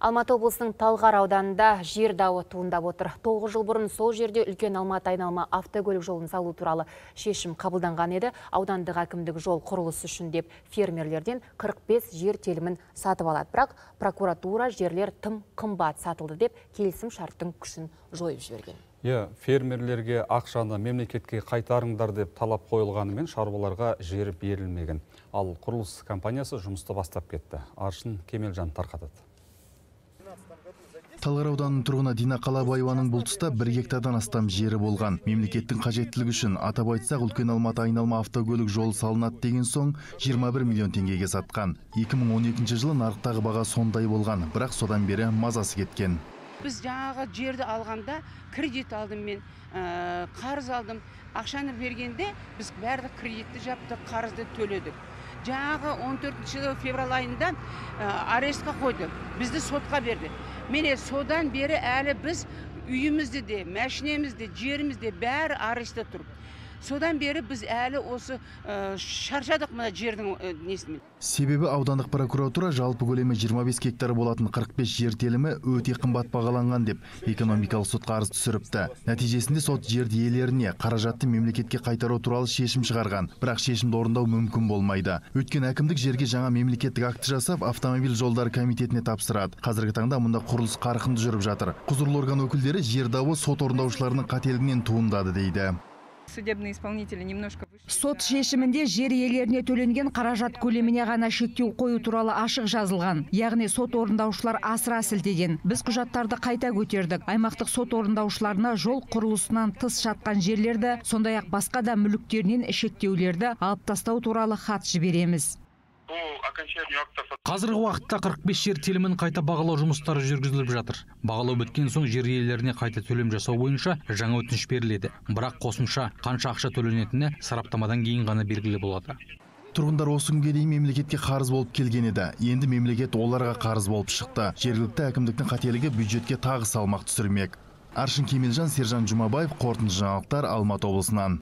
Алматы облысының Талғар ауданында жер дауы туындап отыр. 9 жыл бұрын сол жерде үлкен Алматы айналма автокөлік жолын салу туралы шешім қабылданған еді. Аудандық әкімдік жол құрылысы үшін деп фермерлерден 45 жер телімін сатып алады. Бірақ прокуратура жерлер тым қымбат сатылды деп келісім шарттың күшін жойып жіберген. Е, фермерлерге ақшаны мемлекетке қайтарыңдар деп талап қойылғанымен шаруаларға жер берілмеген. Ал құрылыс компаниясы жұмысты бастап кетті. Аршын Кемелжан тарқатады. Талғар ауданының тұрғыны Дина Қалабаеваның бұл тұста бір гектардан астам жері болған. Мемлекеттің қажеттілігі үшін атап айтсақ үлкен алматы айналма автокөлік жолы салынады деген соң 21 миллион теңгеге сатқан. 2012 жылы нарықтағы баға сондай болған, бірақ содан бері мазасы кеткен. біз жаңағы жерді алғанда кредит алдым мен ә, қарыз алдым ақшаны бергенде біз барлық кредитті жаптық қарызды төледік жаңағы 14 жылы февраль айында ә, арестқа қойды бізді сотқа берді міне содан бері әлі біз үйімізде де машинемізде жерімізде бәрі арестте тұр содан бері біз әлі осы шаршадық мына жердің ә, несімен Себебі аудандық прокуратура жалпы көлемі 25 гектар болатын 45 жер телімі өте қымбат бағаланған деп экономикалық сотқа арыз түсіріпті. Нәтижесінде сот жерді иелеріне қаражатты мемлекетке қайтару туралы шешім шығарған, бірақ шешімді орындау мүмкін болмайды. Өткен әкімдік жерге жаңа мемлекеттік акт жасап, автомобиль жолдары комитетіне тапсырады. Қазіргі таңда мұнда құрылыс қарқынды жүріп жатыр. Құзырлы орган өкілдері жер дауы сот орындаушыларының қателігінен туындады дейді. Судебные исполнители немножко сот шешімінде жер иелеріне төленген қаражат көлеміне ғана шектеу қою туралы ашық жазылған. Яғни сот орындаушылар асыра сілтеген. Біз құжаттарды қайта көтердік. Аймақтық сот орындаушыларына жол құрылысынан тыс жатқан жерлерді сондай ақ басқа да мүліктерінен шектеулерді алып тастау туралы хат жібереміз. Қазіргі уақытта 45 жер телімін қайта бағалау жұмыстары жүргізіліп жатыр бағалау біткен соң жер иелеріне қайта төлем жасау бойынша жаңа өтініш беріледі бірақ қосымша қанша ақша төленетіні сараптамадан кейін ғана белгілі болады Тұрғындар осы күнге дейін мемлекетке қарыз болып келген еді. Енді мемлекет оларға қарыз болып шықты. Жергілікті әкімдіктің қателігі бюджетке тағы салмақ түсірмек. Аршын Кемелжан, Сержан Жұмабаев, қорытынды жаңалықтар Алматы облысынан.